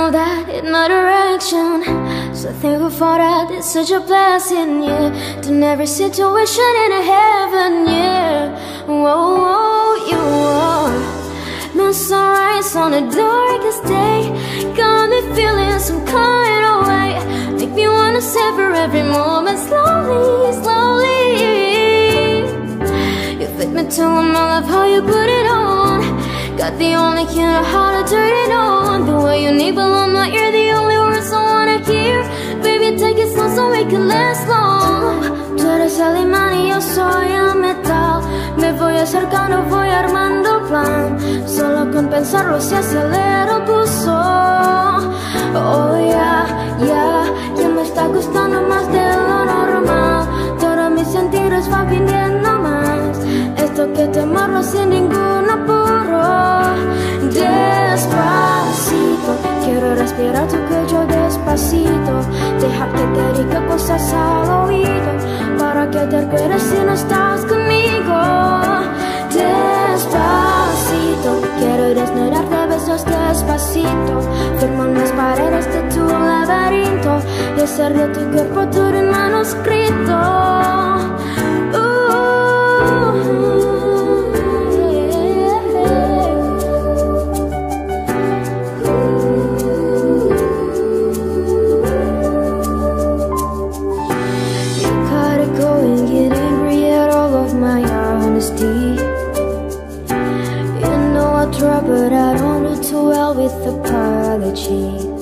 know that in my direction. So thankful for that, it's such a blessing, yeah. To every situation in a heaven, yeah. Whoa, whoa, you are. My sunrise on the darkest day. Got me feeling some kind of way. Make me wanna savor every moment slowly, slowly. You fit me to my love how you put it on. Got the only key to how to turn it on. The way take it slow so we can last long. Tú eres el imán y yo soy el metal. Me voy acercando, voy armando plan. Solo con pensarlo se acelera el pulso. Oh, yeah, yeah. Ya me está gustando más de lo normal. Todos mis sentidos van pidiendo más. Esto que te amarlo sin ningún apuro. Despacito, quiero respirar tu despacito. Deja que te diga cosas al oído. Para que te acuerdes si no estás conmigo. Despacito, quiero desnudarte besos despacito. Firmo en las paredes de tu laberinto y hacer de tu cuerpo todo un manuscrito. apologies